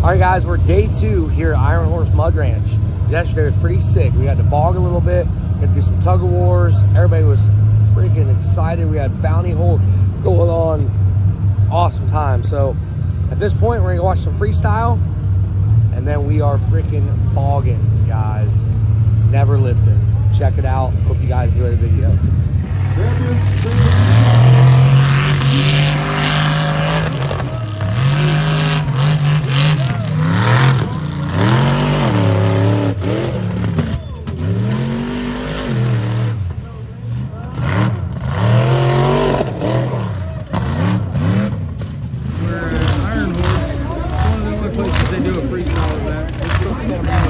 All right, guys, we're day two here at Ironhorse Mud Ranch. Yesterday was pretty sick. We had to bog a little bit, had to do some tug of wars. Everybody was freaking excited. We had bounty hole going on. Awesome time. So at this point, we're gonna watch some freestyle, and then we are freaking bogging, guys. Never lifting. Check it out. Hope you guys enjoy the video. We're at Ironhorse. It's one of the only places they do a freestyle event.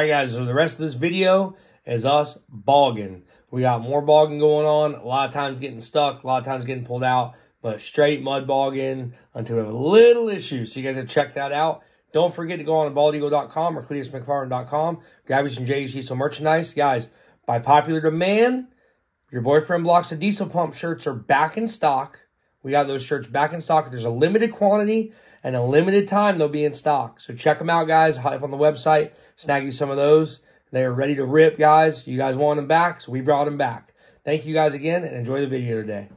Right, guys, so the rest of this video is us bogging. We got more bogging going on. A lot of times getting stuck, a lot of times getting pulled out, but straight mud bogging until we have a little issue. So you guys have to check that out. Don't forget to go on to baldeagle.com or cleetusmcfarland.com. Grab you some JH Diesel merchandise. Guys, by popular demand, your boyfriend blocks of diesel pump shirts are back in stock. We got those shirts back in stock. There's a limited quantity and a limited time they'll be in stock. So check them out, guys. Up on the website. Snag you some of those. They are ready to rip, guys. You guys want them back, so we brought them back. Thank you guys again, and enjoy the video today.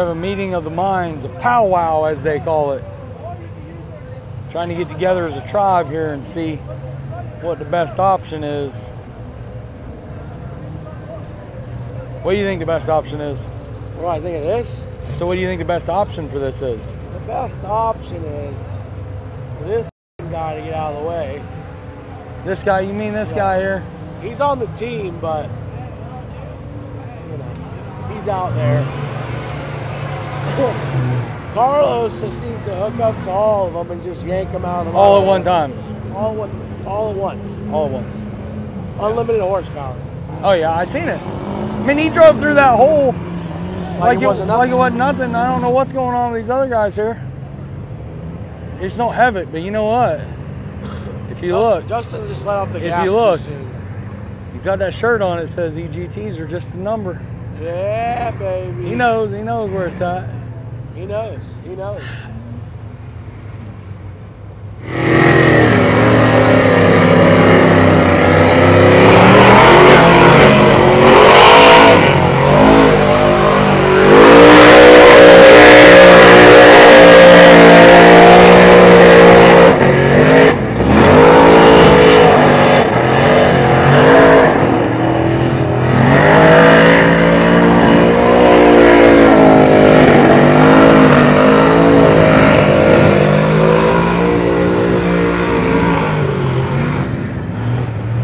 Have a meeting of the minds, a powwow as they call it. Trying to get together as a tribe here and see what the best option is. What do you think the best option is? What do I think of this? So what do you think the best option for this is? The best option is for this guy to get out of the way. This guy, you mean this guy here? He's on the team, but you know, he's out there. Carlos just needs to hook up to all of them and just yank them out of the All at one time. All one, all at once. All at once. Unlimited horsepower. Oh yeah, I seen it. I mean, he drove through that hole like, it it, wasn't like nothing. it wasn't nothing. I don't know what's going on with these other guys here. They just don't have it. but you know what? If you look, Justin just let off the If gas. you too look. he's got that shirt on. It says EGTs are just a number. Yeah, baby. He knows. He knows where it's at. He knows. He knows.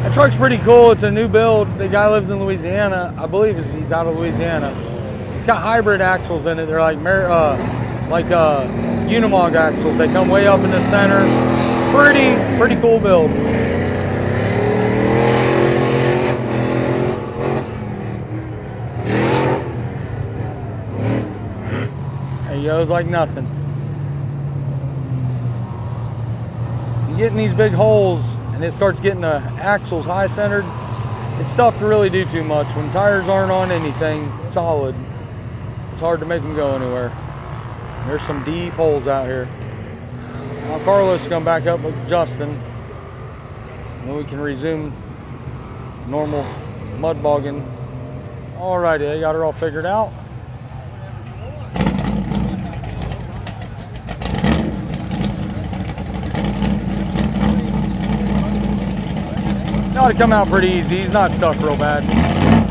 That truck's pretty cool. It's a new build. The guy lives in Louisiana. I believe he's- out of Louisiana. It's got hybrid axles in it. They're like uh, like uh, Unimog axles. They come way up in the center. Pretty pretty cool build. He goes like nothing. You get in these big holes and it starts getting the axles high centered. It's tough to really do too much. When tires aren't on anything solid, it's hard to make them go anywhere. There's some deep holes out here. Now Carlos is back up with Justin. And then we can resume normal mud bogging. Alrighty, they got it all figured out. Ought to come out pretty easy. He's not stuck real bad.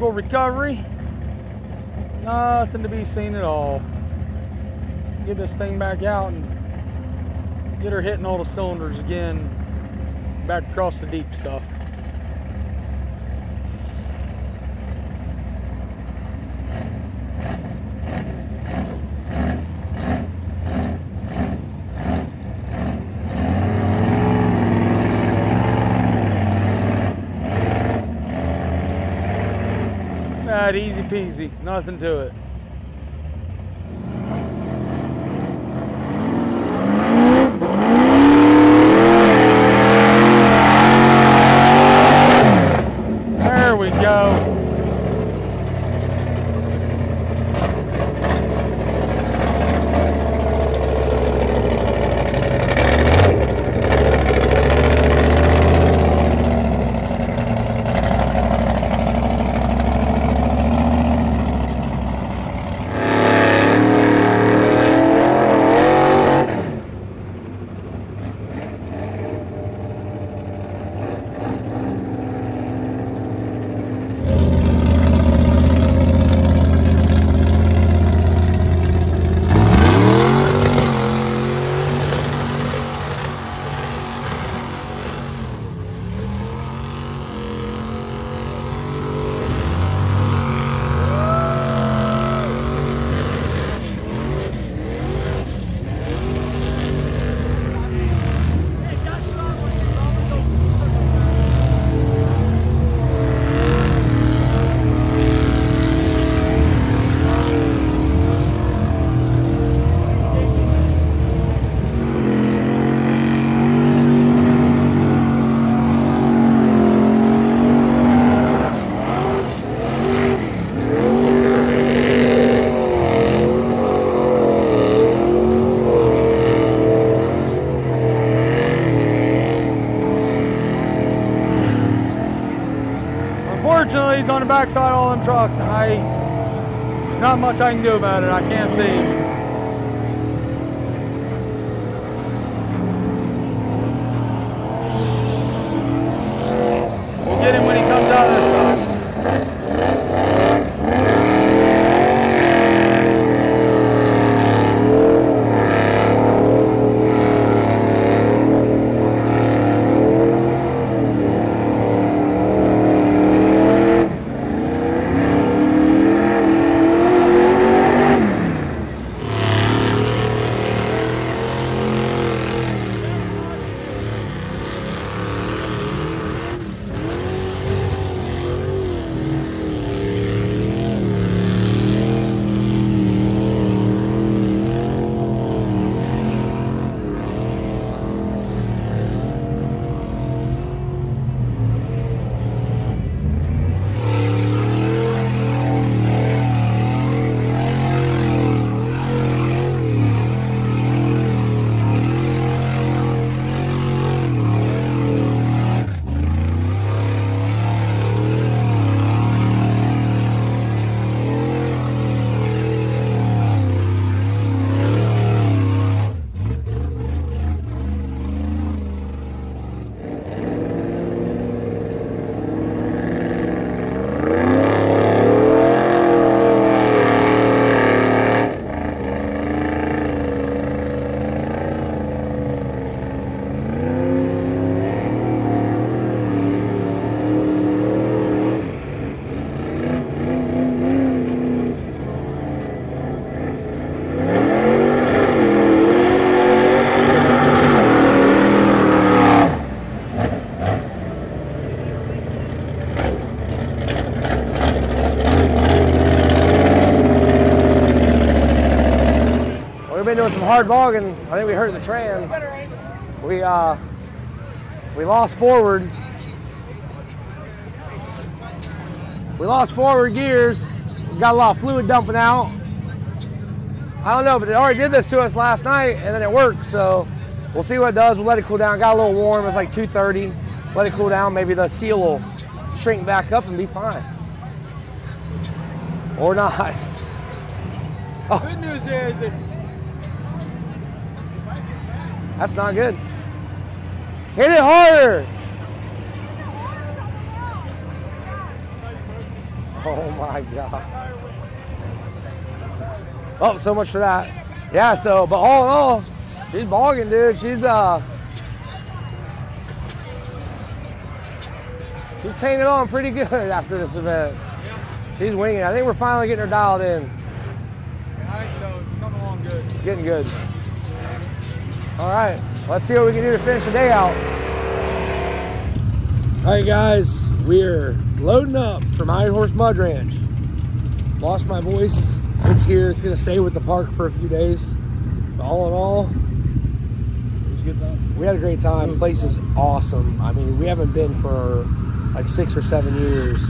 Typical recovery. Nothing to be seen at all. Get this thing back out and get her hitting all the cylinders again. Back across the deep stuff. That easy peasy, nothing to it. There we go. He's on the backside of all them trucks, I there's not much I can do about it. I can't see. Hard bogging. I think we hurt the trans. We uh, we lost forward. We lost forward gears. Got a lot of fluid dumping out. I don't know, but they already did this to us last night, and then it worked. So we'll see what it does. We'll let it cool down. Got a little warm. It's like 2:30. Let it cool down. Maybe the seal will shrink back up and be fine, or not. Good news is it's That's not good. Hit it harder. Oh my god. Oh, so much for that. Yeah, so, but all in all, she's bogging, dude. She's, uh, she's painted on pretty good after this event. She's winging. I think we're finally getting her dialed in. I think so. It's coming along good. Getting good. All right, let's see what we can do to finish the day out. All right, guys, we're loading up from Ironhorse Mud Ranch. Lost my voice. It's here. It's gonna stay with the park for a few days. But all in all, It was a good time. we had a great time. Place is awesome. I mean, we haven't been for like six or seven years,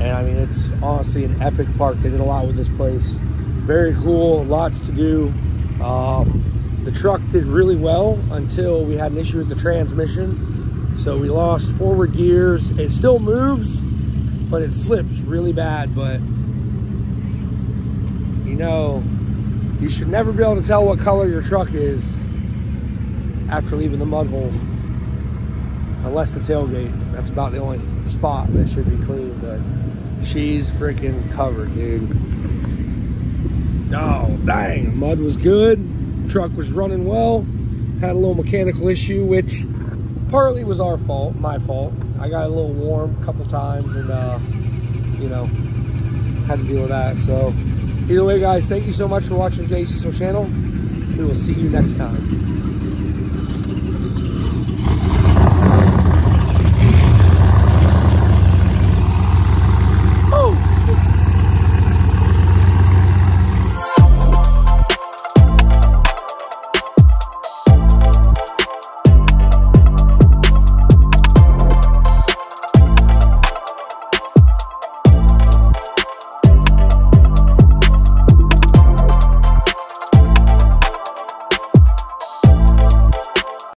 and I mean, it's honestly an epic park. They did a lot with this place. Very cool. Lots to do. Um, the truck did really well until we had an issue with the transmission. So we lost forward gears. It still moves, but it slips really bad. But you know, you should never be able to tell what color your truck is after leaving the mud hole. Unless the tailgate. That's about the only spot that should be clean, but she's freaking covered, dude. Oh, dang. Mud was good. Truck was running well. Had a little mechanical issue, which partly was our fault, my fault. I got a little warm a couple times and, uh, you know, had to deal with that. So, either way, guys, thank you so much for watching the JCSO channel. We will see you next time.